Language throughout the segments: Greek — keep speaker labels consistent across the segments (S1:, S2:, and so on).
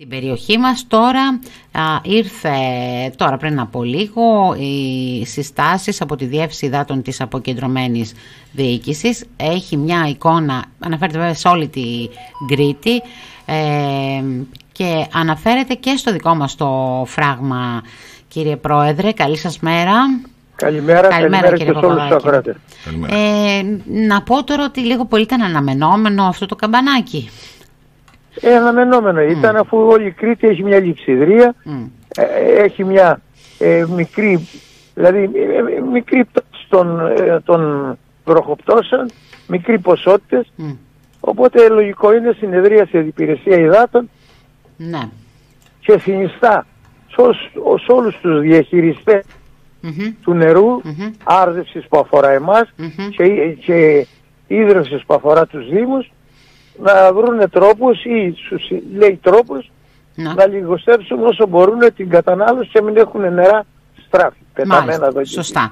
S1: Στην περιοχή μας τώρα ήρθε τώρα πριν από λίγο οι συστάσεις από τη Διεύθυνση Υδάτων της Αποκεντρωμένης Διοίκησης. Έχει μια εικόνα, αναφέρεται βέβαια σε όλη τη Κρήτη ε, και αναφέρεται και στο δικό μας το φράγμα κύριε Πρόεδρε. Καλή σας μέρα.
S2: Καλημέρα, καλημέρα, καλημέρα και σε όλους τους
S1: ε, να πω τώρα ότι λίγο πολύ ήταν αναμενόμενο αυτό το καμπανάκι.
S2: Ε, αναμενόμενο ήταν αφού όλη η Κρήτη έχει μια λειψιδρία, ε, έχει μια ε, μικρή, δηλαδή ε, μικρή πτώση των, των βροχοπτώσεων, μικρή ποσότητες, οπότε λογικό είναι συνεδρία σε υπηρεσία υδάτων
S1: ναι.
S2: και συνιστά σε όλους τους διαχειριστές του νερού, mm-hmm. άρδευσης που αφορά και, και ίδρυυσης που αφορά τους Δήμους, να βρουν τρόπους ή σου λέει τρόπους να, να λιγοστέψουν όσο μπορούν την κατανάλωση και μην έχουν νερά στράφη.
S1: Πεταμένα εδώ Σωστά.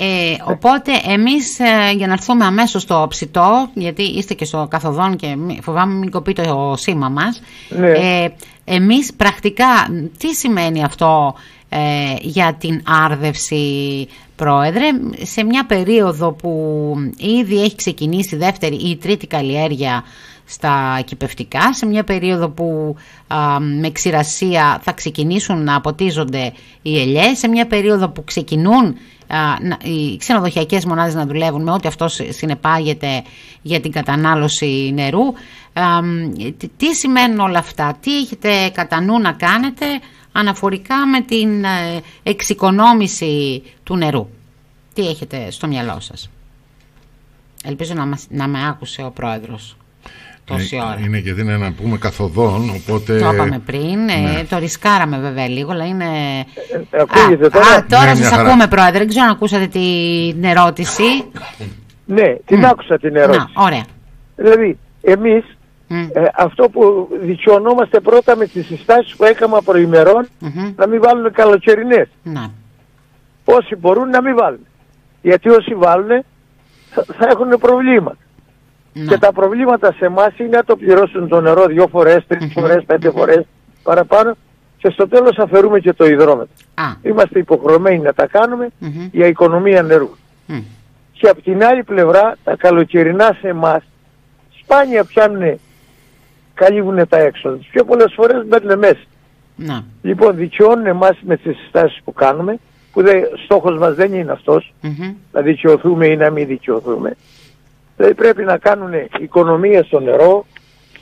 S1: Ε, οπότε εμείς ε, για να έρθουμε αμέσως στο ψητό γιατί είστε και στο καθοδόν και φοβάμαι μην κοπεί το σήμα μας
S2: ναι. ε,
S1: εμείς πρακτικά τι σημαίνει αυτό ε, για την άρδευση πρόεδρε σε μια περίοδο που ήδη έχει ξεκινήσει η δεύτερη ή η τρίτη καλλιέργεια στα κυπευτικά σε μια περίοδο που με ξηρασία θα ξεκινήσουν να αποτίζονται οι ελιές σε μια περίοδο που ξεκινούν οι ξενοδοχειακές μονάδες να δουλεύουν με ό,τι αυτό συνεπάγεται για την κατανάλωση νερού. Τι σημαίνουν όλα αυτά; Τι έχετε κατά νου να κάνετε αναφορικά με την ε, εξοικονόμηση του νερού; Τι έχετε στο μυαλό σας; Ελπίζω να, να με άκουσε ο πρόεδρος τόση
S3: είναι,
S1: ώρα.
S3: Είναι γιατί είναι να πούμε καθοδόν, οπότε...
S1: Το είπαμε πριν, ε, ναι. το ρισκάραμε βέβαια λίγο, αλλά είναι...
S2: Ε, ακούγεται τώρα.
S1: Α, τώρα ναι, σας ακούμε πρόεδρε, δεν ξέρω αν ακούσατε την ερώτηση.
S2: Ναι, την άκουσα την ερώτηση.
S1: Να, ωραία.
S2: Δηλαδή, εμείς ε, αυτό που δικαιωνόμαστε πρώτα με τις συστάσεις που έκανα προημερών να μην βάλουν καλοκαιρινές.
S1: Να.
S2: Όσοι μπορούν να μην βάλουν. Γιατί όσοι βάλουν θα, θα έχουν προβλήματα. Και τα προβλήματα σε εμάς είναι να το πληρώσουν το νερό δύο φορές, τρεις φορές, πέντε φορές παραπάνω και στο τέλος αφαιρούμε και το υδρόμετρο. Είμαστε υποχρεωμένοι να τα κάνουμε για οικονομία νερού. Και από την άλλη πλευρά τα καλοκαιρινά σε εμάς σπάνια πιάνουν, καλύβουν τα έξοδα. Τις πιο πολλές φορές μπαίνουν μέσα.
S1: Να.
S2: Λοιπόν, δικαιώνουν εμάς με τις συστάσεις που κάνουμε, που δε, στόχος μας δεν είναι αυτός, να δικαιωθούμε ή να μην δικαιωθούμε. Δηλαδή πρέπει να κάνουν οικονομία στο νερό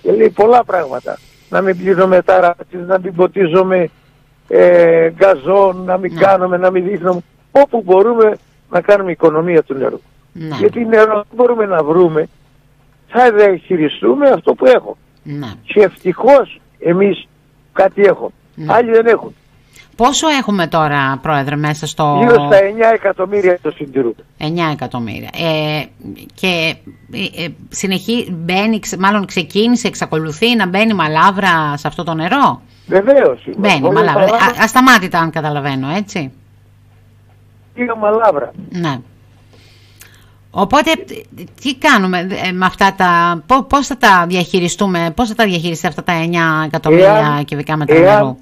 S2: και λέει πολλά πράγματα. Να μην πληρώνουμε ταράτες, να μην ποτίζουμε ε, γκαζόν, να μην ναι. κάνουμε, να μην δείχνουμε. Όπου μπορούμε να κάνουμε οικονομία του νερού.
S1: Ναι.
S2: Γιατί νερό μπορούμε να βρούμε, θα διαχειριστούμε αυτό που έχω.
S1: Ναι.
S2: Και ευτυχώς εμείς κάτι έχουμε. Άλλοι δεν έχουν.
S1: Πόσο έχουμε τώρα, Πρόεδρε, μέσα στο...
S2: Γύρω στα 9 εκατομμύρια το συντηρούμε.
S1: 9 εκατομμύρια. Ε, και ε, ε, συνεχί, μπαίνει, μάλλον ξεκίνησε, εξακολουθεί να μπαίνει μαλάβρα σε αυτό το νερό;
S2: Βεβαίως.
S1: Μπαίνει μαλάβρα. Α, ασταμάτητα, αν καταλαβαίνω, έτσι.
S2: Πήγα μαλάβρας.
S1: Ναι. Οπότε τι κάνουμε ε, με αυτά τα, πώς θα τα διαχειριστούμε, πώς θα τα διαχειριστεί αυτά τα 9 εκατομμύρια εάν, κυβικά μετρα νερού;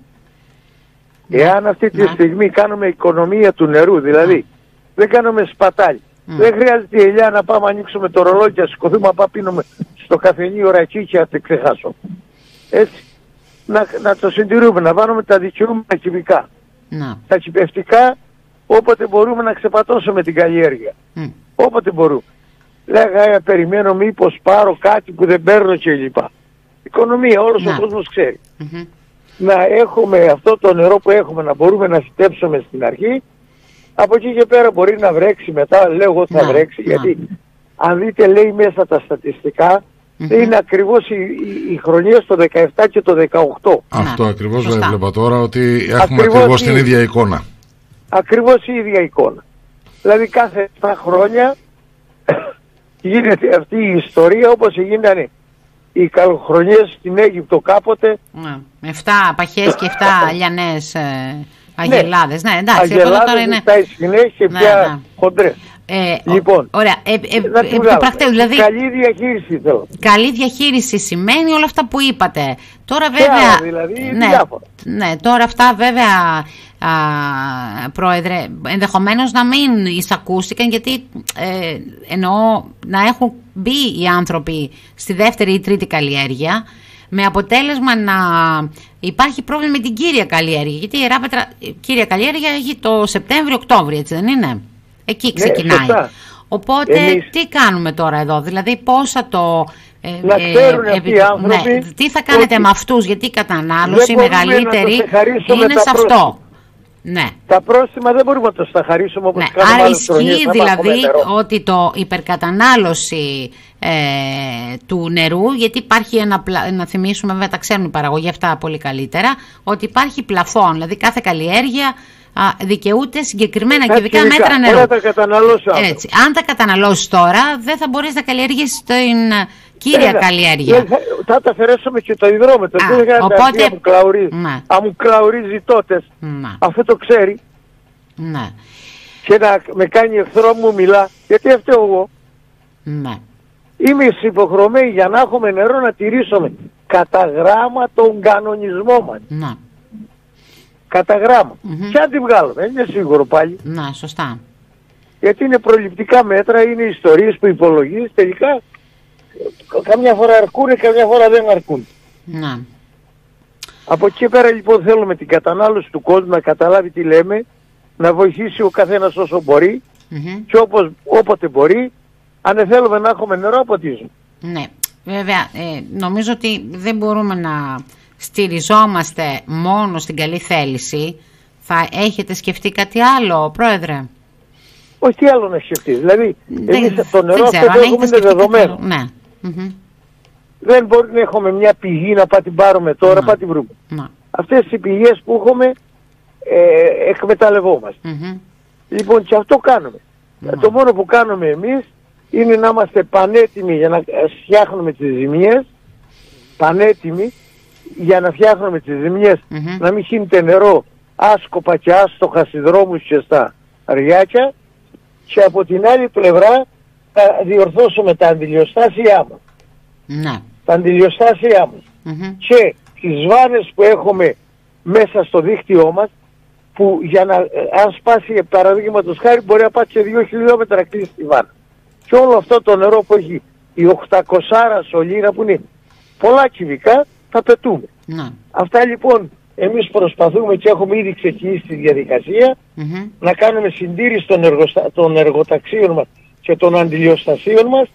S2: Εάν αυτή τη στιγμή κάνουμε οικονομία του νερού, δηλαδή δεν κάνουμε σπατάλη, δεν χρειάζεται η ελιά να πάμε να ανοίξουμε το ρολόι και να σηκωθούμε να πίνουμε στο καφενείο ρακί και να το ξεχάσω. Έτσι. Να, να το συντηρούμε, να βάλουμε τα δικαιούμενα κυβικά.
S1: Να.
S2: Τα κυπευτικά όποτε μπορούμε να ξεπατώσουμε την καλλιέργεια.
S1: Mm.
S2: Όποτε μπορούμε. Λέγα, περιμένω μήπως πάρω κάτι που δεν παίρνω κλπ. Οικονομία, όλος ο κόσμος να έχουμε αυτό το νερό που έχουμε να μπορούμε να φυτέψουμε στην αρχή. Από εκεί και πέρα μπορεί να βρέξει μετά λέω εγώ θα βρέξει γιατί αν δείτε λέει μέσα τα στατιστικά είναι ακριβώς οι, οι, οι χρονιές το 17 και το 18
S3: αυτό ακριβώς βλέπω τώρα ότι έχουμε ακριβώς, την ίδια εικόνα.
S2: Ακριβώς η ίδια εικόνα. Δηλαδή κάθε 7 χρόνια γίνεται αυτή η ιστορία όπως γίνανε οι καλοχρονιές στην Αίγυπτο κάποτε.
S1: Ναι. Με 7 παχές και 7 λιανές ε, αγελάδες. Ναι, εντάξει.
S2: Αγελάδες, τώρα είναι... συνέχεια και ναι, πια ναι. χοντρές.
S1: Ε, λοιπόν, ωραία. Ε, ε,
S2: δηλαδή, καλή διαχείριση θέλω.
S1: Καλή διαχείριση σημαίνει όλα αυτά που είπατε. Τώρα βέβαια.
S2: δηλαδή,
S1: ναι, ναι, τώρα αυτά βέβαια. Α, πρόεδρε, ενδεχομένως να μην εισακούστηκαν γιατί ε, εννοώ να έχουν μπει οι άνθρωποι στη δεύτερη ή τρίτη καλλιέργεια με αποτέλεσμα να υπάρχει πρόβλημα με την κύρια καλλιέργεια γιατί η Ράπετρα, κύρια καλλιέργεια έχει το Σεπτέμβριο-Οκτώβριο έτσι δεν είναι; Εκεί ναι, ξεκινάει. Οπότε τι κάνουμε τώρα εδώ, δηλαδή πόσα το...
S2: Ε, να ε, ξέρουν αυτοί οι άνθρωποι ναι,
S1: τι θα κάνετε με αυτούς, γιατί η κατανάλωση μεγαλύτερη είναι σε αυτό. Ναι.
S2: Τα πρόστιμα δεν μπορούμε να το σταχαρίσουμε όπως ναι.
S1: Άρα ισχύει δηλαδή ότι το υπερκατανάλωση ε, του νερού, γιατί υπάρχει ένα, να θυμίσουμε βέβαια τα ξέρουν οι παραγωγοί αυτά πολύ καλύτερα, ότι υπάρχει πλαφόν, δηλαδή κάθε καλλιέργεια δικαιούται συγκεκριμένα κυβικά μέτρα νερού.
S2: τα καταναλώσω.
S1: Έτσι. Αν τα καταναλώσεις τώρα, δεν θα μπορείς να καλλιεργήσεις την ε, κύρια καλλιέργεια.
S2: θα τα αφαιρέσουμε και το υδρόμετρο. Δεν θα οπότε... μου κλαουρίζει. Ναι. Αν μου κλαουρίζει τότε, ναι. αυτό το ξέρει.
S1: Ναι.
S2: Και να με κάνει εχθρό μου μιλά, γιατί αυτό εγώ.
S1: Ναι.
S2: Είμαι υποχρεωμένη για να έχουμε νερό να τηρήσουμε κατά γράμμα τον κανονισμό μας.
S1: Ναι
S2: κατά γράμμα. Mm-hmm. Και αν τη βγάλουμε, δεν είναι σίγουρο πάλι.
S1: Να, σωστά.
S2: Γιατί είναι προληπτικά μέτρα, είναι ιστορίες που υπολογίζεις τελικά καμιά φορά αρκούν, καμιά φορά δεν αρκούν.
S1: Να.
S2: Από εκεί πέρα λοιπόν θέλουμε την κατανάλωση του κόσμου να καταλάβει τι λέμε, να βοηθήσει ο καθένας όσο μπορεί mm-hmm. και όπως, όποτε μπορεί, αν θέλουμε να έχουμε νερό αποτίζουμε.
S1: Ναι, βέβαια ε, νομίζω ότι δεν μπορούμε να στηριζόμαστε μόνο στην καλή θέληση, θα έχετε σκεφτεί κάτι άλλο, Πρόεδρε;
S2: Όχι τι άλλο να σκεφτεί. Δηλαδή, δεν, εμείς το νερό αυτό το έχουμε δεδομένο.
S1: Ναι.
S2: Δεν μπορεί να έχουμε μια πηγή να πάω την πάρουμε τώρα, να. πάω την βρούμε.
S1: Να.
S2: Αυτές οι πηγές που έχουμε ε, εκμεταλλευόμαστε. Λοιπόν και αυτό κάνουμε. Το μόνο που κάνουμε εμείς είναι να είμαστε πανέτοιμοι για να φτιάχνουμε τις ζημιές, πανέτοιμοι για να φτιάχνουμε τις ζημιες να μην χύνεται νερό άσκοπα και άστοχα στους δρόμους και στα αριάκια και από την άλλη πλευρά θα διορθώσουμε τα αντιλιοστάσια μας.
S1: Ναι.
S2: Τα αντιλιοστάσια μας. Και τις βάνες που έχουμε μέσα στο δίκτυό μας που για να, αν σπάσει παραδείγματος χάρη μπορεί να πάει σε 2 χιλιόμετρα κλείσει τη βάνα. Και όλο αυτό το νερό που έχει η 800 σωλήνα που είναι πολλά κυβικά θα πετούμε.
S1: Να.
S2: Αυτά λοιπόν εμείς προσπαθούμε και έχουμε ήδη ξεκινήσει τη διαδικασια να κάνουμε συντήρηση των, εργοστα... των εργοταξίων μας και των αντιλιοστασίων μας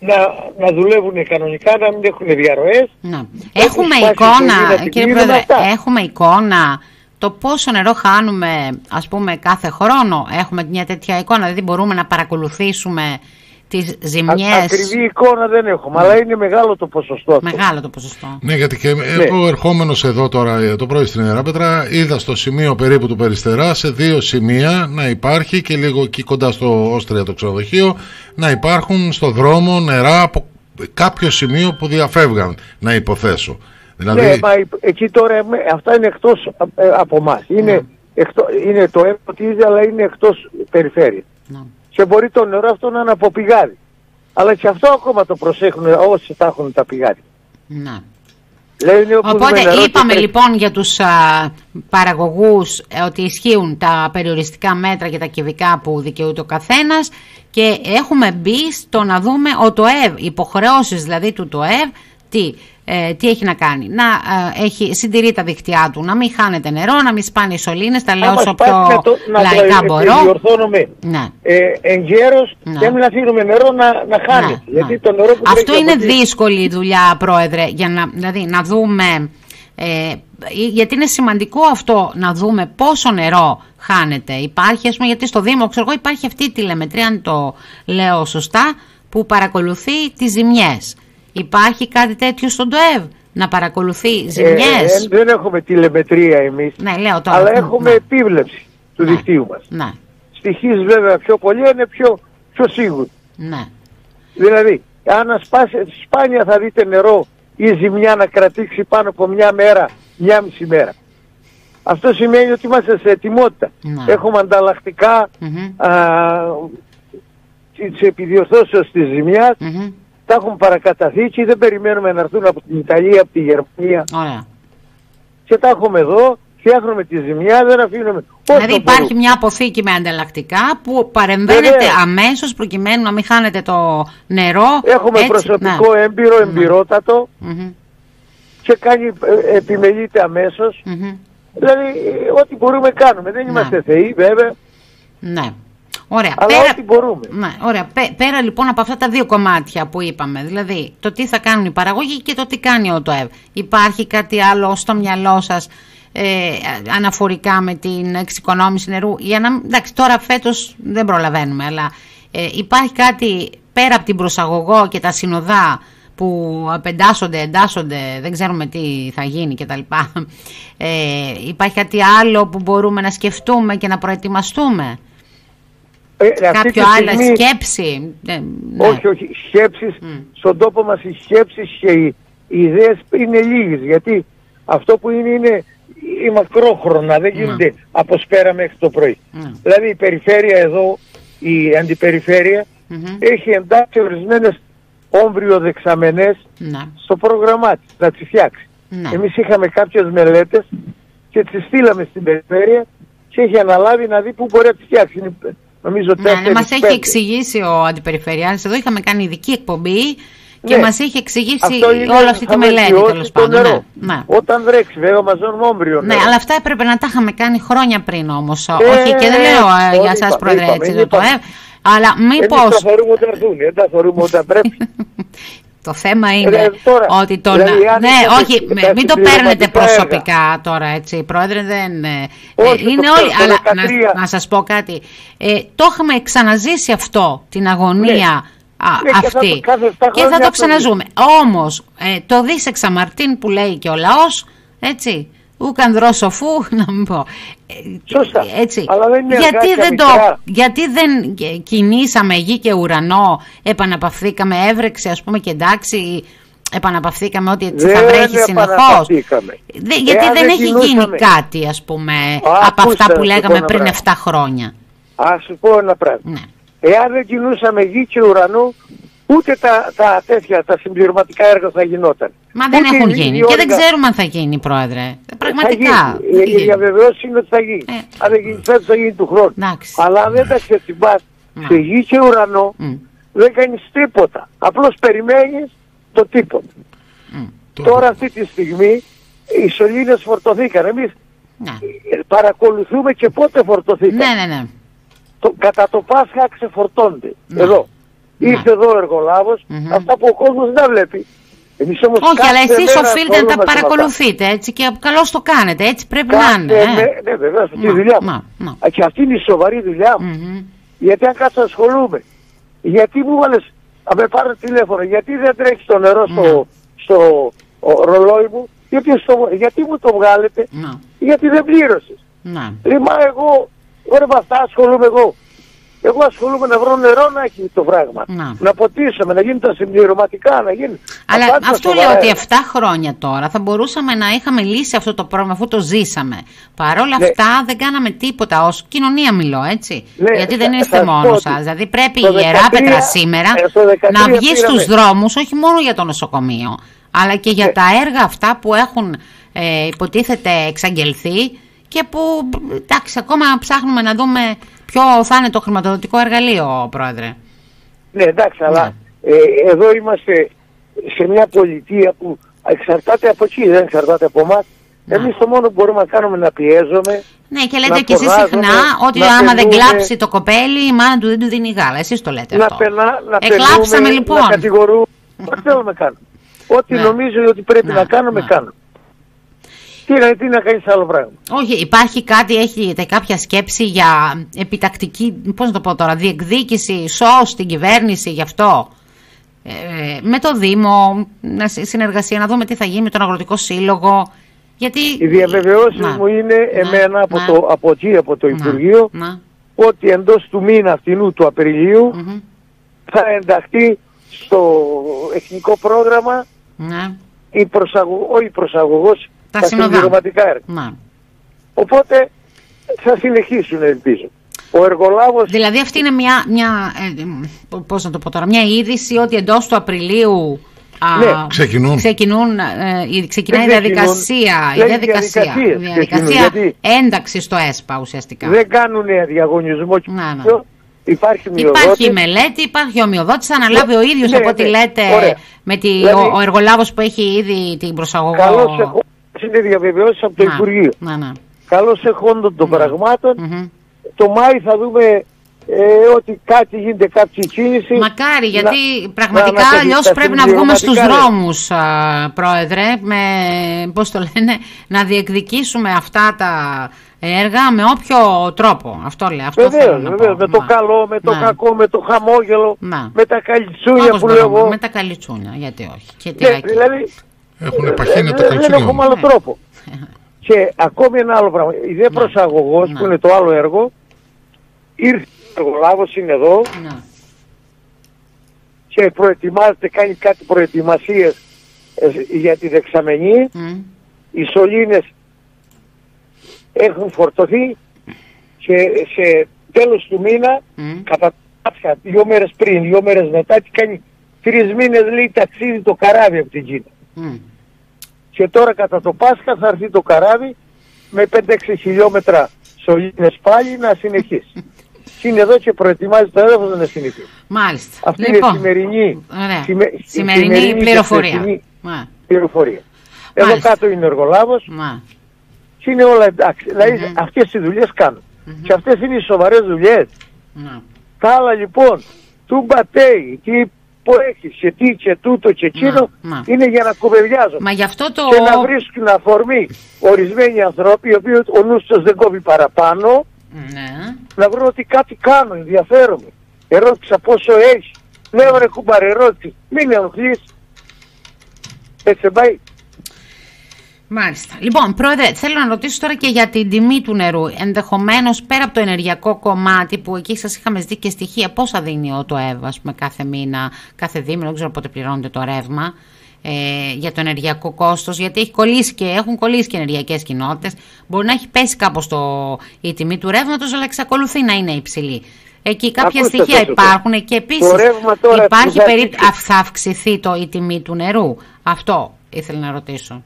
S2: να, να δουλεύουν κανονικά, να μην έχουν διαρροές.
S1: Να. Έχουμε εικόνα, κύριε Πρόεδρε, έχουμε εικόνα το πόσο νερό χάνουμε ας πούμε κάθε χρόνο. Έχουμε μια τέτοια εικόνα, δηλαδή μπορούμε να παρακολουθήσουμε τις ζημιές. Α,
S2: ακριβή εικόνα δεν έχουμε, αλλά είναι μεγάλο το ποσοστό.
S1: Μεγάλο το ποσοστό.
S3: Ναι, γιατί και ναι. εγώ ερχόμενος εδώ τώρα ε, το πρωί στην Ιεράπετρα είδα στο σημείο περίπου του Περιστερά σε δύο σημεία να υπάρχει και λίγο εκεί κοντά στο Όστρια το ξενοδοχείο να υπάρχουν στο δρόμο νερά από κάποιο σημείο που διαφεύγαν να υποθέσω.
S2: Δηλαδή... Ναι, μα εκεί τώρα αυτά είναι εκτός ε, από εμάς. Είναι, ναι. είναι το έμποτίζει αλλά είναι εκτός περιφέρεια. Ναι και μπορεί το νερό αυτό να είναι από πηγάδι. Αλλά και αυτό ακόμα το προσέχουν όσοι θα έχουν τα πηγάδια.
S1: Να. Οπότε είπαμε λοιπόν για τους α, παραγωγούς ε, ότι ισχύουν τα περιοριστικά μέτρα και τα κυβικά που δικαιούται ο καθένας και έχουμε μπει στο να δούμε ο ΤΟΕΒ, υποχρεώσεις δηλαδή του ΤΟΕΒ, τι, ε, τι έχει να κάνει. Να ε, έχει συντηρεί τα δικτυά του, να μην χάνεται νερό, να μην σπάνε οι σωλήνες, τα λέω όσο πιο το, λαϊκά να μπορώ. Να
S2: διορθώνουμε ναι. ε, εγκαίρως ναι. και μην αφήνουμε νερό να, να χάνεται. Ναι, γιατί το νερό που
S1: Αυτό είναι δύσκολη δουλειά, Πρόεδρε, για να, δηλαδή, να δούμε... Ε, γιατί είναι σημαντικό αυτό να δούμε πόσο νερό χάνεται. Υπάρχει, ας πούμε, γιατί στο Δήμο, ξέρω εγώ, υπάρχει αυτή η τηλεμετρία, αν το λέω σωστά, που παρακολουθεί τις ζημιές. Υπάρχει κάτι τέτοιο στον ΤΟΕΒ; Να παρακολουθεί ζημιές;
S2: Ε, ε, δεν έχουμε τηλεμετρία εμείς,
S1: ναι, λέω τώρα,
S2: αλλά έχουμε ναι. επίβλεψη του ναι. δικτύου μας.
S1: Ναι.
S2: Στοιχείς βέβαια πιο πολύ είναι πιο, πιο σίγουρο.
S1: Ναι.
S2: Δηλαδή, αν σπάσει, σπάνια θα δείτε νερό ή ζημιά να κρατήσει πάνω από μια μέρα, μια μισή μέρα. Αυτό σημαίνει ότι είμαστε σε ετοιμότητα. Ναι. Έχουμε ανταλλακτικά, α, επί της επιδιορθώσεως της ζημιας τα έχουν παρακαταθήκη, δεν περιμένουμε να έρθουν από την Ιταλία, από τη Γερμανία
S1: Ωραία.
S2: και τα έχουμε εδώ, φτιάχνουμε τη ζημιά, δεν αφήνουμε. όσο
S1: Δηλαδή υπάρχει
S2: μπορούμε.
S1: μια αποθήκη με ανταλλακτικά που παρεμβαίνετε
S2: Βεβαίως.
S1: αμέσως προκειμένου να μην χάνετε το νερό.
S2: Έχουμε
S1: έτσι,
S2: προσωπικό
S1: ναι.
S2: έμπειρο, εμπειρότατο
S1: Μμμ,
S2: και κάνει, ε, επιμελείται αμέσως.
S1: μμμ.
S2: Δηλαδή, ε, ό,τι μπορούμε κάνουμε. Δεν είμαστε θεοί, βέβαια,
S1: Ναι. Ωραία.
S2: αλλά
S1: Πέρα,
S2: ό,τι μπορούμε.
S1: ναι, ωραία. Πέ- πέρα λοιπόν από αυτά τα δύο κομμάτια που είπαμε, δηλαδή το τι θα κάνουν οι παραγωγοί και το τι κάνει ο ΤΟΕΒ. Υπάρχει κάτι άλλο στο μυαλό σας ε, αναφορικά με την εξοικονόμηση νερού. Για να, εντάξει, τώρα φέτος δεν προλαβαίνουμε, αλλά ε, υπάρχει κάτι πέρα από την προσαγωγό και τα συνοδά που απεντάσσονται, εντάσσονται, δεν ξέρουμε τι θα γίνει κτλ. Ε, υπάρχει κάτι άλλο που μπορούμε να σκεφτούμε και να προετοιμαστούμε;
S2: Ε, αυτή
S1: Κάποιο
S2: τη
S1: άλλο
S2: στιγμή-
S1: σκέψη; Ε, ναι.
S2: Όχι, όχι. Σκέψεις, στον τόπο μας οι σκέψεις και οι, οι ιδέες είναι λίγες. Γιατί αυτό που είναι είναι η μακρόχρονα, δεν γίνεται από σπέρα μέχρι το πρωί.
S1: Ναι.
S2: Δηλαδή η περιφέρεια εδώ, η αντιπεριφέρεια,
S1: Μμμ.
S2: έχει εντάξει ορισμένες όμβριο δεξαμενές
S1: Ναι.
S2: στο πρόγραμμά της, να τις φτιάξει.
S1: Ναι.
S2: Εμείς είχαμε κάποιες μελέτες και τις στείλαμε στην περιφέρεια και έχει αναλάβει να δει πού μπορεί να τις φτιάξει. Είναι, νομίζω
S1: Ναι, ναι,
S2: τέσσερις,
S1: μας έχει
S2: πέντε.
S1: εξηγήσει ο Αντιπεριφερειάρχης εδώ, είχαμε κάνει ειδική εκπομπή και
S2: Ναι.
S1: μας έχει εξηγήσει
S2: Αυτό είναι
S1: όλη αυτή τη
S2: θα
S1: μελέτη
S2: βελτιώσει
S1: τέλος
S2: το
S1: πάντων.
S2: νερό.
S1: Ναι. Ναι.
S2: Όταν βρέξει βέβαια μαζόν όμβριο
S1: Ναι,
S2: νερό.
S1: αλλά αυτά έπρεπε να τα είχαμε κάνει χρόνια πριν όμως.
S2: Ε,
S1: Όχι και δεν λέω ε,
S2: το
S1: για σας
S2: είπαμε,
S1: πρόεδρε
S2: είπαμε,
S1: έτσι το
S2: είπαμε.
S1: ΤΟΕΒ, αλλά
S2: Εμείς
S1: μήπως
S2: τα φορούμε όταν έρθουν, δεν τα φορούμε όταν πρέπει.
S1: το θέμα είναι
S2: Ε, τώρα,
S1: ότι το
S2: δηλαδή,
S1: να...
S2: αν
S1: Ναι,
S2: είχατε
S1: όχι,
S2: τα
S1: με- μην το παίρνετε
S2: συμπληρωματικά
S1: προσωπικά τώρα έτσι, πρόεδρε, δεν... ε,
S2: Όχι,
S1: ε, είναι
S2: το
S1: όλοι,
S2: ξέρω,
S1: αλλά
S2: το
S1: να,
S2: 13.
S1: να σας πω κάτι, ε, το είχαμε ξαναζήσει αυτό, την αγωνία α,
S2: Ναι, και θα
S1: αυτή.
S2: το- κάθε εφτά
S1: και θα
S2: χρόνια
S1: το
S2: αυτό
S1: ξαναζούμε. Όμως, ε, το δίσε εξαμαρτίν που λέει και ο λαός, έτσι, ουκανδρό σοφού, να μην πω. Ε,
S2: Σωστά.
S1: Έτσι.
S2: Αλλά δεν είναι
S1: γιατί
S2: αγκάκια
S1: δεν το,
S2: μικρά.
S1: γιατί δεν ε, κινήσαμε γη και ουρανό, επαναπαυθήκαμε, έβρεξε ας πούμε και εντάξει, επαναπαυθήκαμε ότι έτσι θα
S2: Δεν
S1: βρέχει συνεχώς.
S2: επαναπαυθήκαμε.
S1: Δε- γιατί
S2: Εάν
S1: δεν
S2: δεν
S1: έχει γίνει
S2: κινούσαμε-
S1: κάτι ας πούμε από
S2: ακούστε
S1: αυτά
S2: να
S1: που
S2: σου πω
S1: λέγαμε
S2: ένα
S1: πριν
S2: πράγμα.
S1: 7 χρόνια.
S2: Ας σου πω ένα πράγμα.
S1: Ναι.
S2: Εάν δεν κινούσαμε γη και ουρανού, ούτε τα, τα τέτοια, τα συμπληρωματικά έργα θα γινόταν.
S1: Μα δεν
S2: Ούτε
S1: έχουν
S2: η-
S1: γίνει
S2: η
S1: και δεν
S2: όρυγα-
S1: ξέρουμε αν θα γίνει πρόεδρε. Πραγματικά.
S2: Θα γίνει.
S1: δεν
S2: Η- Η
S1: γίνει.
S2: διαβεβαίωση είναι ότι θα γίνει.
S1: Ε.
S2: Αν δεν γίνει φέτος θα γίνει του χρόνου.
S1: Εντάξει.
S2: Αλλά αν δεν τα ξετσιμπάς
S1: Να.
S2: σε γη και ουρανό,
S1: Μμ.
S2: δεν κάνεις τίποτα. Απλώς περιμένεις το τίποτα.
S3: Το-
S2: Τώρα αυτή τη στιγμή οι σωλήνες φορτωθήκαν. Εμείς
S1: Ναι.
S2: ε, παρακολουθούμε και πότε φορτωθήκαν.
S1: ναι, ναι, ναι.
S2: Το, κατά το Πάσχα ξεφορτώνται.
S1: Ναι.
S2: Εδώ.
S1: Ναι.
S2: Ήρθε εδώ ο εργολάβος,
S1: Μμμ.
S2: αυτά που ο κόσμος δεν βλέπει. Εμείς όμως
S1: Όχι,
S2: κάθε
S1: αλλά εσείς
S2: μέρα
S1: οφείλετε να τα
S2: ασχολούμαστε με αυτά.
S1: παρακολουθείτε έτσι και καλώς το κάνετε. Έτσι πρέπει να
S2: Κάθε
S1: είναι. ε.
S2: μέ- Ναι, βέβαια, αυτή
S1: Να,
S2: η δουλειά μου.
S1: να, να.
S2: Α, Και αυτή είναι η σοβαρή δουλειά μου.
S1: Μμμ.
S2: Γιατί αν κάτσω ασχολούμαι, γιατί μου βάλες, να με πάρω τηλέφωνο, γιατί δεν τρέχει το νερό στο,
S1: Ναι.
S2: στο ο, ρολόι μου, γιατί, στο, γιατί μου το βγάλετε,
S1: Να,
S2: γιατί δεν πλήρωσες.
S1: να.
S2: Λέει, μα εγώ, ωραία με αυτά ασχολούμαι εγώ. Εγώ ασχολούμαι να βρω νερό να έχει το πράγμα.
S1: Να.
S2: Να ποτίσουμε, να γίνουν τα συμπληρωματικά, να γίνουν.
S1: Αλλά
S2: Αυτά τα
S1: αυτό
S2: σοβαρά
S1: λέω ότι
S2: έργα.
S1: 7 χρόνια τώρα θα μπορούσαμε να είχαμε λύσει αυτό το πρόβλημα αφού το ζήσαμε. Παρ' όλα
S2: Ναι.
S1: αυτά δεν κάναμε τίποτα ως κοινωνία μιλώ έτσι.
S2: Ναι,
S1: Γιατί
S2: θα-
S1: δεν
S2: θα
S1: είστε
S2: σου πω
S1: μόνος
S2: ότι
S1: σας. Δηλαδή πρέπει
S2: το
S1: η Ιερά
S2: 13
S1: Πέτρα σήμερα
S2: ε, στο 13
S1: να βγει
S2: πήραμε.
S1: στους δρόμους όχι μόνο για το νοσοκομείο αλλά και για
S2: Ναι.
S1: τα έργα αυτά που έχουν ε, υποτίθεται εξαγγελθεί και που εντάξει ακόμα ψάχνουμε να δούμε ποιο θα είναι το χρηματοδοτικό εργαλείο πρόεδρε;
S2: Ναι, εντάξει, αλλά ε, εδώ είμαστε σε μια πολιτεία που εξαρτάται από εκεί, δεν εξαρτάται από εμάς.
S1: Ναι.
S2: Εμείς το μόνο που μπορούμε να κάνουμε είναι να πιέζουμε.
S1: Ναι, και λέτε
S2: να
S1: κι εσείς
S2: φωνάζουμε,
S1: συχνά ότι
S2: να
S1: άμα δεν
S2: πενούμε,
S1: κλάψει το κοπέλι, η μάνα του δεν του δίνει γάλα. Εσείς το λέτε
S2: Να,
S1: αυτό.
S2: πενά, να
S1: Εκλάψαμε
S2: πενούμε,
S1: λοιπόν.
S2: να κατηγορούμε. Ό,τι θέλουμε να κάνουμε. Ό,τι
S1: Ναι.
S2: νομίζω ότι πρέπει
S1: Ναι,
S2: να κάνουμε,
S1: ναι.
S2: κάνουμε. Τι, να- τι να κάνεις άλλο πράγμα.
S1: Όχι, υπάρχει κάτι, έχετε κάποια σκέψη για επιτακτική, πώς να το πω τώρα, διεκδίκηση, σως στην κυβέρνηση γι' αυτό; Ε, με το Δήμο, να συ- συνεργασία, να δούμε τι θα γίνει με τον Αγροτικό Σύλλογο. Γιατί...
S2: Οι διαβεβαιώσεις
S1: Να,
S2: μου είναι
S1: να,
S2: εμένα από,
S1: να,
S2: το, από εκεί, από το
S1: να,
S2: Υπουργείο,
S1: να,
S2: ότι εντός του μήνα αυτινού του Απριλίου
S1: μμμ,
S2: θα ενταχθεί στο εθνικό πρόγραμμα
S1: να,
S2: η προσαγω... όχι η προσαγωγός,
S1: Τα
S2: τα
S1: συνοδά.
S2: συμπληρωματικά έργα.
S1: να.
S2: Οπότε θα συνεχίσουν ελπίζω. Ο εργολάβος...
S1: Δηλαδή αυτή είναι μια, μια ε, πώς να το πω τώρα, μια είδηση ότι εντός του Απριλίου
S3: ναι. ξεκινούν,
S1: ξεκινούν ε, ξεκινάει η διαδικασία, η διαδικασία, διαδικασία ένταξης στο ΕΣΠΑ ουσιαστικά.
S2: Δεν κάνουν διαγωνισμό και
S1: να, ναι.
S2: Υπάρχει,
S1: υπάρχει μελέτη, υπάρχει ομοιοδότηση, αναλάβει ναι, ο ίδιος ναι, από ό,τι ναι, λέτε με τη, δηλαδή, ο, ο εργολάβος που έχει ήδη την προσαγωγό.
S2: Καλώς έχω, είναι διαβεβαιώσεις από το Υπουργείο. Να, να. Καλώς έχοντων των πραγμάτων, το Μάη θα δούμε ε, ότι κάτι γίνεται, κάποια κίνηση.
S1: Μακάρι, γιατί πραγματικά αλλιώς πρέπει να βγούμε στους δρόμους, Πρόεδρε, με, πώς το λένε, να διεκδικήσουμε αυτά τα έργα με όποιο τρόπο. Αυτό λέει. Αυτό
S2: βεβαίως, βεβαίως, με το καλό, με το κακό, με το χαμόγελο, με τα καλυτσούνια που λέω εγώ.
S1: Με τα καλυτσούνια, γιατί όχι. Και
S2: ναι, δηλαδή,
S3: Έχουν επαχύνει τα καλυτσούνια.
S2: Δεν έχουμε άλλο τρόπο. και ακόμη ένα άλλο πράγμα. Η δε προσαγωγός που είναι το άλλο έργο, ήρθε εργολάβος είναι εδώ ναι. και προετοιμάζεται, κάνει κάτι προετοιμασίες ε, για τη δεξαμενή. Οι σωλήνες έχουν φορτωθεί και σε τέλος του μήνα, κατά Πάσχα, δύο μέρες πριν, δύο μέρες μετά, τι κάνει τρεις μήνες λέει ταξίδι το καράβι από την Κίνα. Και τώρα κατά το Πάσχα θα έρθει το καράβι με 5-6 χιλιόμετρα σωλήνες πάλι να συνεχίσει. είναι εδώ και προετοιμάζει το έδαφος να συνηθίσει.
S1: Μάλιστα.
S2: Αυτή λοιπόν, είναι η σημερινή,
S1: σημα, σημερινή, σημερινή πληροφορία.
S2: πληροφορία. Εδώ κάτω είναι ο εργολάβος και είναι όλα εντάξει. Mm-hmm. Δηλαδή αυτές οι δουλειές κάνουν. Mm-hmm. Και αυτές είναι οι σοβαρές δουλειές. Mm-hmm. Τα άλλα λοιπόν, του μπατέι, τι που έχει και τι και τούτο και εκείνο είναι για να κουβεντιάζω.
S1: Μα γι' αυτό το...
S2: Και να βρίσκουν αφορμή ορισμένοι άνθρωποι οι οποίοι ο νους τους δεν κόβει παραπάνω ναι. Να βρω ότι κάτι κάνω, ενδιαφέρομαι. Ερώτησα πόσο έχει. Ναι, βρε κουμπάρε, ερώτηση. Μην ενοχλείς. Έτσι πάει.
S1: Μάλιστα. Λοιπόν, πρόεδρε, θέλω να ρωτήσω τώρα και για την τιμή του νερού. Ενδεχομένως πέρα από το ενεργειακό κομμάτι που εκεί σας είχαμε δει και στοιχεία, πόσα δίνει το ΕΒ, πούμε, κάθε μήνα, κάθε δίμηνο, δεν ξέρω πότε πληρώνεται το ρεύμα ε, για το ενεργειακό κόστος γιατί έχει κολλήσει και, έχουν κολλήσει και ενεργειακές κοινότητες μπορεί να έχει πέσει κάπως το, η τιμή του ρεύματος αλλά εξακολουθεί να είναι υψηλή Εκεί κάποια Ακούστε στοιχεία υπάρχουν και επίσης υπάρχει περίπτωση θα αυξηθεί το, η τιμή του νερού. Αυτό ήθελα να ρωτήσω.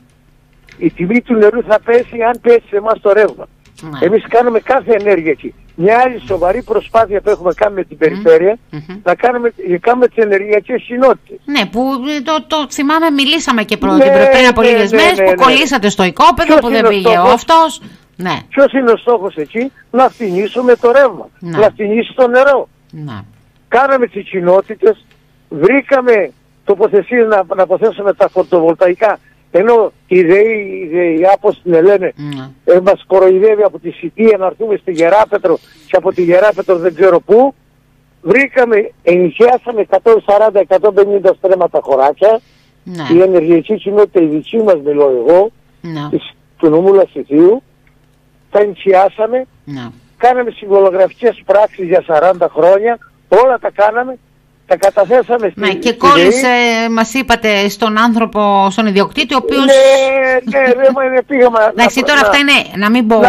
S2: Η τιμή του νερού θα πέσει αν πέσει σε εμάς το ρεύμα. Ναι. Εμείς κάνουμε κάθε ενέργεια εκεί. Μια άλλη σοβαρή προσπάθεια που έχουμε κάνει με την περιφέρεια να κάνουμε, κάνουμε τις ενεργειακές κοινότητες.
S1: Ναι, που το, το θυμάμαι μιλήσαμε και πρώτη, ναι, πριν από ναι, λίγες ναι, μέρες ναι, που κολλήσατε στο οικόπεδο που δεν πήγε ο αυτός. Ναι.
S2: Ποιος είναι ο στόχος εκεί, να φτηνίσουμε το ρεύμα, να, να φτηνίσει το νερό.
S1: Να.
S2: Κάναμε τις κοινότητες, βρήκαμε τοποθεσίες να, να αποθέσουμε τα φωτοβολταϊκά ενώ η ΔΕΗ, η ΔΕΗ όπως την λένε, mm. ε, μας κοροϊδεύει από τη Σιτία να έρθουμε στη Γεράπετρο και από τη Γεράπετρο δεν ξέρω πού. Βρήκαμε, ενοικιάσαμε 140-150 στρέμματα χωράκια. Ναι. Η ενεργειακή κοινότητα, η δική μας μιλώ εγώ, ναι. της, του νομού Λασιθίου, τα ενοικιάσαμε, ναι. κάναμε συμβολογραφικές πράξεις για 40 χρόνια, όλα τα κάναμε τα καταθέσαμε στην
S1: Ναι, και κόλλησε, μας είπατε, στον άνθρωπο, στον ιδιοκτήτη, ο οποίο.
S2: Ναι, ναι, δεν πήγαμε.
S1: Εντάξει, τώρα αυτά είναι, να μην πω,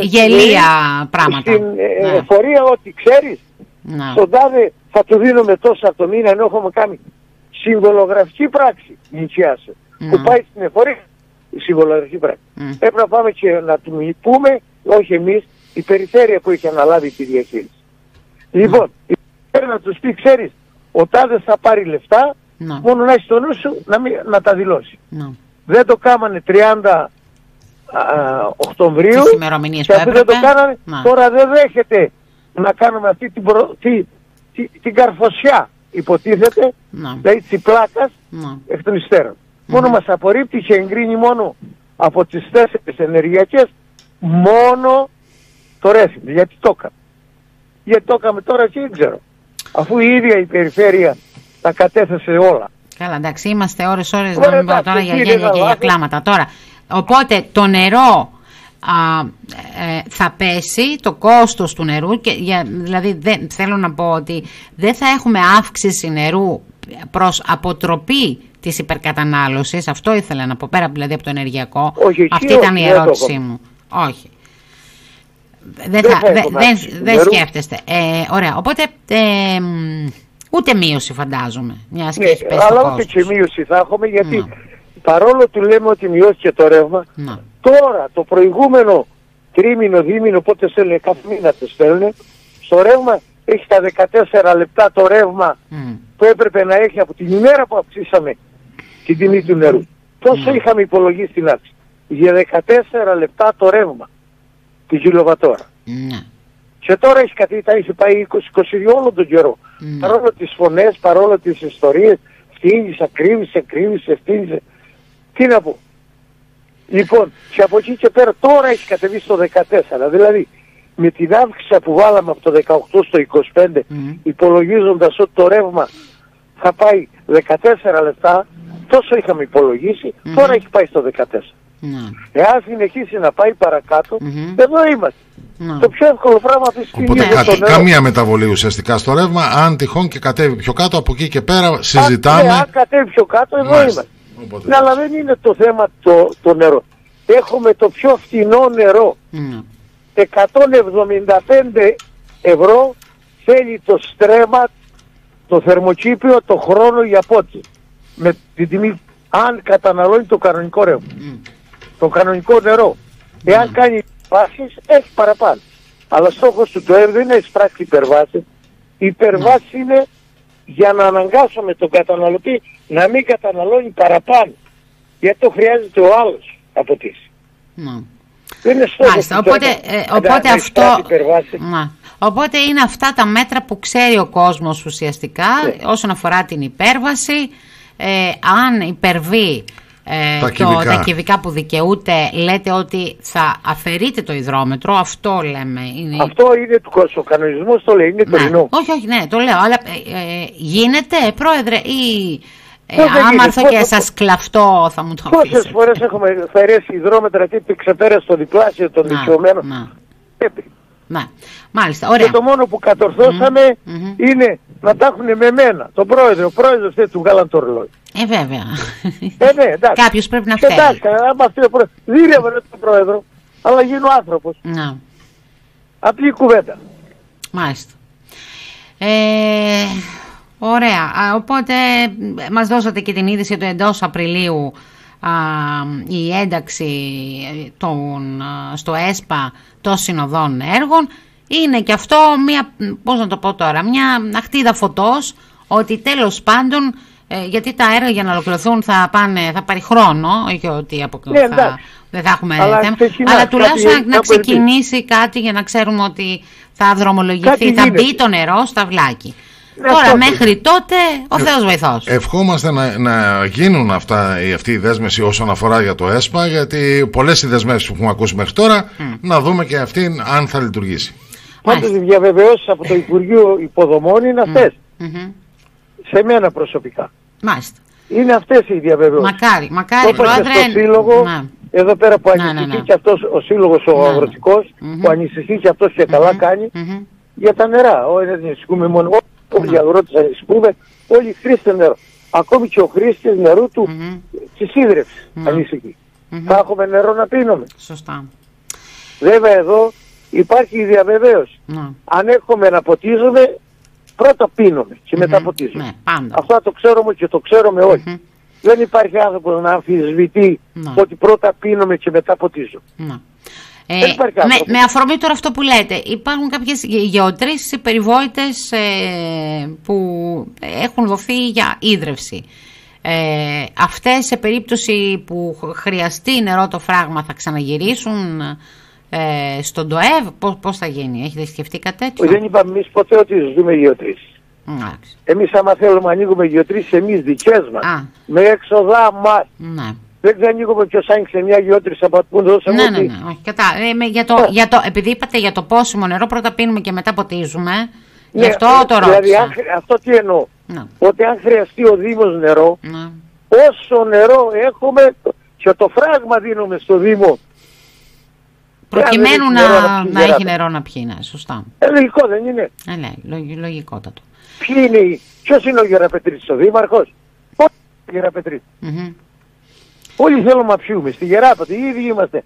S1: γελία πράγματα.
S2: Στην ε, ναι. εφορία, ότι ξέρεις, ναι. στον τάδε θα του δίνουμε τόσα το μήνα, ενώ έχουμε κάνει συμβολογραφική πράξη, νησιάσε, ναι. που πάει στην εφορία, η συμβολογραφική πράξη. Mm. Πρέπει να πάμε και να του πούμε, όχι εμείς, η περιφέρεια που έχει αναλάβει τη διαχείριση. Λοιπόν, Πρέπει να τους πει, ξέρεις, ο τάδες θα πάρει λεφτά, να. μόνο να έχει στο νου σου να, μην, να τα δηλώσει. Να. Δεν το κάμανε 30 α, Οκτωβρίου
S1: και
S2: αφού δεν το κάνανε, να. τώρα δεν δέχεται να κάνουμε αυτή την, προ, τη, τη, την καρφωσιά, υποτίθεται, να. δηλαδή της πλάκας εκ των υστέρων. Μόνο μας απορρίπτει και εγκρίνει μόνο από τις τέσσερις ενεργειακές μόνο το ρεύμα. Γιατί το έκαμε. Γιατί το έκαμε τώρα και δεν ξέρω αφού η ίδια η περιφέρεια τα κατέθεσε όλα.
S1: Καλά, εντάξει, είμαστε ώρες ώρες να μην πω τώρα για γέλια και για κλάματα. Τώρα, οπότε το νερό α, ε, θα πέσει, το κόστος του νερού, και, για, δηλαδή δεν, θέλω να πω ότι δεν θα έχουμε αύξηση νερού προς αποτροπή της υπερκατανάλωσης, αυτό ήθελα να πω, πέρα δηλαδή από το ενεργειακό,
S2: Όχι,
S1: αυτή ήταν η ερώτησή μου. Όχι. Δεν,
S2: Δεν
S1: θα,
S2: θα
S1: δε-
S2: έχουμε
S1: δεν,
S2: αύξηση του
S1: δεν
S2: νερού.
S1: σκέφτεστε. Ε, ωραία. Οπότε ε, μ, ούτε μείωση φαντάζομαι. Μιας και
S2: Ναι,
S1: έχει πέσει το
S2: αλλά ούτε
S1: κόστος.
S2: και μείωση θα έχουμε γιατί
S1: Ναι.
S2: παρόλο που λέμε ότι μειώθηκε το ρεύμα,
S1: Να.
S2: τώρα το προηγούμενο τρίμηνο, δίμηνο, πότε στέλνουν, κάθε μήνα το στέλνουν, στο ρεύμα έχει τα 14 λεπτά το ρεύμα
S1: Μ.
S2: που έπρεπε να έχει από την ημέρα που αυξήσαμε την τιμή του νερού. Τόσο
S1: Ναι.
S2: είχαμε υπολογίσει την αύξηση. Για 14 λεπτά το ρεύμα την κιλοβατόρα.
S1: Ναι.
S2: Και τώρα έχει κάτι, τα έχει πάει 20-22 όλο τον καιρό.
S1: Ναι.
S2: Παρόλο τις φωνές, παρόλο τις ιστορίες, φτύνισε, κρύβησε, κρύβησε, φτύνισε. Τι να πω. Λοιπόν, και από εκεί και πέρα τώρα έχει κατεβεί στο 14. Δηλαδή, με την αύξηση που βάλαμε από το 18 στο 25,
S1: Μμ.
S2: υπολογίζοντας ότι το ρεύμα θα πάει 14 λεπτά, τόσο είχαμε υπολογίσει,
S1: Μμμ.
S2: τώρα έχει πάει στο 14.
S1: Ναι.
S2: Εάν συνεχίσει να πάει παρακάτω,
S1: Μμμ.
S2: εδώ είμαστε.
S1: Ναι.
S2: Το πιο εύκολο πράγμα αυτή τη στιγμή
S3: Οπότε
S2: είναι
S3: κα-
S2: το νερό.
S3: καμία μεταβολή ουσιαστικά στο ρεύμα. Αν τυχόν και κατέβει πιο κάτω, από εκεί και πέρα
S2: Αν, ναι,
S3: συζητάμε.
S2: αν κατέβει πιο κάτω, εδώ
S3: Μάλιστα.
S2: είμαστε.
S3: Οπότε-
S2: Ναι, αλλά δεν είναι το θέμα το, το νερό. Έχουμε το πιο φθηνό νερό.
S1: Ναι.
S2: 175 ευρώ θέλει το στρέμα, το θερμοκήπιο, το χρόνο για πότσι. Με την τιμή, αν καταναλώνει το κανονικό ρεύμα.
S1: Μ.
S2: Το κανονικό νερό. Εάν κάνει βάσεις, έχει παραπάνω. Αλλά στόχος του το ΕΡ δεν είναι να εισπράξει υπερβάσεις. Η υπερβάση είναι για να αναγκάσουμε τον καταναλωτή να μην καταναλώνει παραπάνω. Γιατί το χρειάζεται ο άλλος από τη.
S1: Ναι.
S2: Δεν είναι στόχος
S1: Μάλιστα,
S2: του το
S1: οπότε,
S2: ΕΡ
S1: ε,
S2: να-
S1: οπότε
S2: να
S1: αυτό...
S2: εισπράττει υπερβάσεις.
S1: Μα. Οπότε είναι αυτά τα μέτρα που ξέρει ο κόσμος ουσιαστικά
S2: Ναι.
S1: όσον αφορά την υπέρβαση. Ε, αν υπερβεί ε,
S3: Τα
S1: το,
S3: κυβικά.
S1: τα κυβικά που δικαιούται, λέτε ότι θα αφαιρείτε το υδρόμετρο. Αυτό λέμε. Είναι...
S2: Αυτό είναι του κόσμου. Ο κανονισμός το λέει, είναι
S1: Ναι.
S2: τωρινό.
S1: Όχι, όχι, ναι, το λέω. Αλλά ε, ε, γίνεται, πρόεδρε, ή ε,
S2: Πώς δεν
S1: άμα
S2: γίνεται,
S1: έρθω
S2: πώς
S1: και
S2: θα-
S1: σας κλαφτώ θα μου το
S2: Πόσες
S1: αφήσετε.
S2: φορές έχουμε φερέσει υδρόμετρα και ξεπέρασε το διπλάσιο των
S1: Να,
S2: δικαιωμένων.
S1: Να,
S2: Πρέπει.
S1: ναι. Μάλιστα, ωραία.
S2: Και το μόνο που κατορθώσαμε
S1: Μμμ, μμμ.
S2: είναι να τα έχουν με μένα. Τον πρόεδρο. Ο πρόεδρος δεν του βγάλαν το ρολόι.
S1: Ε, βέβαια.
S2: Ε, ναι, εντάξει.
S1: Κάποιος πρέπει να
S2: Και
S1: φταίει.
S2: Εντάξει, άμα αυτή ο πρόεδρος. Δίλευε ρε τον πρόεδρο. Αλλά γίνω άνθρωπος.
S1: Να,
S2: Απλή κουβέντα.
S1: μάλιστα. Ε, ωραία. Α, οπότε ε, μας δώσατε και την είδηση ότι εντός Απριλίου α, η ένταξη ε, των, α, στο ΕΣΠΑ των συνοδών έργων είναι και αυτό μια, πώς να το πω τώρα, μια αχτίδα φωτός ότι τέλος πάντων ε, γιατί τα έργα για να ολοκληρωθούν θα, πάνε, θα πάρει χρόνο, όχι ότι από,
S2: Ναι,
S1: θα,
S2: εντάξει.
S1: δεν θα έχουμε
S2: Αλλά
S1: θέμα,
S2: ξεκινά,
S1: αλλά τουλάχιστον
S2: κάτι-
S1: να
S2: κάπου ελπίζει.
S1: ξεκινήσει κάτι για να ξέρουμε ότι θα δρομολογηθεί,
S2: Κάτι
S1: θα μπει
S2: γίνεται.
S1: το νερό στα βλάκι.
S2: Ναι,
S1: Τώρα
S2: αυτό
S1: μέχρι τότε ο Θεός βοηθός.
S3: Ευχόμαστε να, να γίνουν αυτά, η- αυτή η δέσμευση όσον αφορά για το ΕΣΠΑ, γιατί πολλές οι δεσμεύσεις που έχουμε ακούσει μέχρι τώρα, να δούμε και αυτήν αν θα λειτουργήσει.
S2: Πάντως
S1: Μάλιστα.
S2: οι διαβεβαιώσεις από το Υπουργείο Υποδομών είναι αυτές.
S1: Μμμ.
S2: Σε μένα προσωπικά.
S1: Μάλιστα.
S2: Είναι αυτές οι διαβεβαιώσεις.
S1: Μακάρι, μακάρι
S2: Όπως και
S1: πρόεδρε.
S2: στο σύλλογο,
S1: Ναι.
S2: εδώ πέρα που
S1: Ναι, ναι,
S2: ανησυχεί
S1: ναι.
S2: και αυτός ο σύλλογος ο
S1: Ναι, ναι.
S2: αγροτικός,
S1: Μμμ.
S2: που ανησυχεί και αυτός και καλά κάνει,
S1: Μμμ.
S2: για τα νερά. Όχι δεν ανησυχούμε μόνο. Όλοι οι αγρότες ανησυχούμε, όλοι οι χρήστες νερό. Ακόμη και ο χρήστης νερού του
S1: Μμμ.
S2: της ίδρυψης
S1: Ναι.
S2: ανησυχεί.
S1: Μμμ.
S2: Θα έχουμε νερό να πίνουμε.
S1: Σωστά.
S2: Βέβαια εδώ υπάρχει η διαβεβαίωση.
S1: Ναι.
S2: Αν έχουμε να ποτίζουμε, πρώτα πίνουμε και μετά
S1: Μμμ.
S2: ποτίζουμε.
S1: Ναι, πάντα.
S2: Αυτό το ξέρουμε και το ξέρουμε όλοι.
S1: Μμμ.
S2: Δεν υπάρχει άνθρωπος να αμφισβητεί
S1: Ναι.
S2: ότι πρώτα πίνουμε και μετά ποτίζουμε.
S1: Ναι. Ε,
S2: Δεν υπάρχει
S1: με,
S2: άνθρωπος.
S1: με αφορμή τώρα αυτό που λέτε, υπάρχουν κάποιες γε- γεωτρήσεις περιβόητες ε, που έχουν δοθεί για ίδρυυση. Ε, αυτές σε περίπτωση που χρειαστεί νερό το φράγμα θα ξαναγυρίσουν ε, στον ΤΟΕΒ, πώς, πώς θα γίνει, έχετε σκεφτεί κάτι τέτοιο;
S2: Δεν είπαμε εμείς ποτέ ότι ζούμε γεωτρήσεις.
S1: Εντάξει.
S2: Εμείς άμα θέλουμε ανοίγουμε γεωτρήσεις εμείς δικές μας.
S1: Α.
S2: Με έξοδά μας.
S1: Ναι.
S2: Δεν ξέρουμε ποιος άνοιξε μια γεώτρηση από που δώσαμε
S1: Ναι, ναι,
S2: ότι-
S1: ναι, όχι, κατά. Ε, με- για το, για το, επειδή είπατε για το πόσιμο νερό, πρώτα πίνουμε και μετά ποτίζουμε. Γι'
S2: Ναι,
S1: αυτό το
S2: δηλαδή,
S1: ρώτησα.
S2: αν χρει- αυτό τι εννοώ;
S1: Ναι,
S2: Ότι αν χρειαστεί ο Δήμος νερό,
S1: ναι.
S2: όσο νερό έχουμε και το φράγμα δίνουμε στο Δήμο.
S1: Προκειμένου
S2: έχει
S1: να,
S2: νερό να πιει
S1: να έχει
S2: γεράτα.
S1: νερό να πιει, ναι, σωστά.
S2: Ε, λογικό δεν είναι.
S1: Ε, λέει, λογι- λογικότατο.
S2: Ποιοι είναι οι... Ποιος είναι ο Γεραπετρίτης, ο Δήμαρχος; Πώς είναι ο Γεραπετρίτης.
S1: Μμμ.
S2: Όλοι θέλουμε να πιούμε. Στη Γεράπατη οι ίδιοι είμαστε.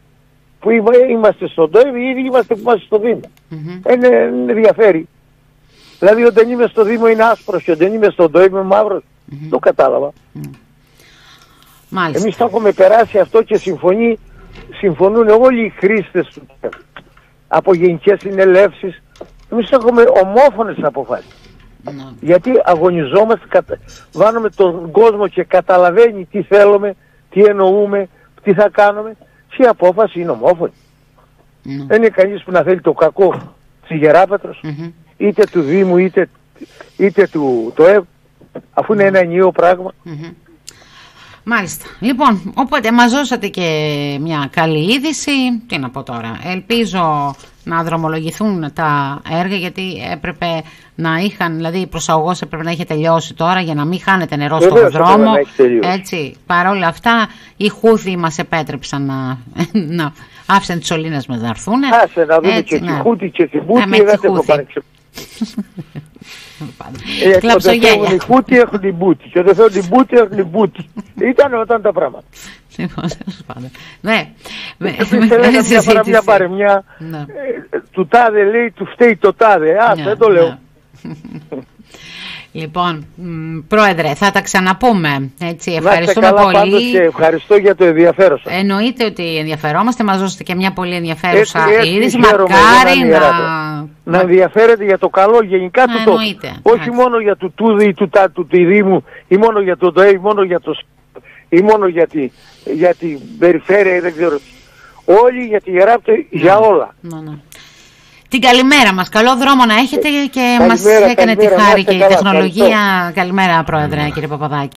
S2: που είμαστε στον ΤΟΕΒ, οι ίδιοι είμαστε που είμαστε στο Δήμο. Mm-hmm. Είναι, είναι ενδιαφέρει. Δηλαδή όταν είμαι στο Δήμο είναι άσπρος και όταν είμαι στον ΤΟΕΒ είμαι μαύρος. Mm-hmm. Το κατάλαβα. Mm.
S1: Μάλιστα.
S2: Εμείς το έχουμε περάσει αυτό και συμφωνεί, συμφωνούν όλοι οι χρήστες του από γενικές συνελεύσεις. Εμείς έχουμε ομόφωνες αποφάσεις. Ναι. Γιατί αγωνιζόμαστε, κατα... βάνουμε τον κόσμο και καταλαβαίνει τι θέλουμε, τι εννοούμε, τι θα κάνουμε και η απόφαση είναι ομόφωνη. Ναι. Δεν είναι κανείς που να θέλει το κακό της γεραπετρος είτε του Δήμου είτε, είτε του ΤΟΕΒ, αφού είναι ένα ενιαίο
S1: Μάλιστα. Λοιπόν, οπότε μας δώσατε και μια καλή είδηση. Τι να πω τώρα. Ελπίζω να δρομολογηθούν τα έργα γιατί έπρεπε να είχαν, δηλαδή η προσαγωγός έπρεπε να είχε τελειώσει τώρα για να μην χάνετε νερό στον δρόμο. Έτσι. Παρ' όλα αυτά οι Χούθοι μας επέτρεψαν να, να άφησαν τις σωλήνες μας να έρθουν.
S2: Άσε να δούμε και τη Χούτη και την Μπούτη. Ναι, δεν ε, Κλαψογέλια. Έχουν οι Χούτι, έχουν οι Μπούτι. Και όταν θέλουν οι Μπούτι, έχουν οι Μπούτι. Ήταν όταν τα πράγματα.
S1: Λοιπόν, πάντων. Ναι.
S2: Επίσης μια φορά μια παρεμιά ναι. ε, του τάδε λέει, του φταίει το τάδε. Α, ναι, δεν το λέω. Ναι.
S1: Λοιπόν, πρόεδρε, θα τα ξαναπούμε. Έτσι, ευχαριστούμε καλά, πολύ.
S2: Και ευχαριστώ για το ενδιαφέρον σας.
S1: Εννοείται ότι ενδιαφερόμαστε. Μας δώσετε και μια πολύ ενδιαφέρουσα είδηση. Μακάρι να...
S2: Να ενδιαφέρεται για το καλό γενικά του τόπου. Όχι μόνο για το τούδι ή του τάτου του Δήμου ή μόνο για το ΔΟΕ ή μόνο για το ή μόνο για, τη, για την περιφέρεια ή δεν ξέρω. Όλοι για τη Γεράπτη, για όλα.
S1: Ναι, ναι. Την καλημέρα μας. Καλό δρόμο να έχετε και καλημέρα, μας έκανε τη χάρη και η τεχνολογία. Καλημέρα, Πρόεδρε, κύριε Παπαδάκη.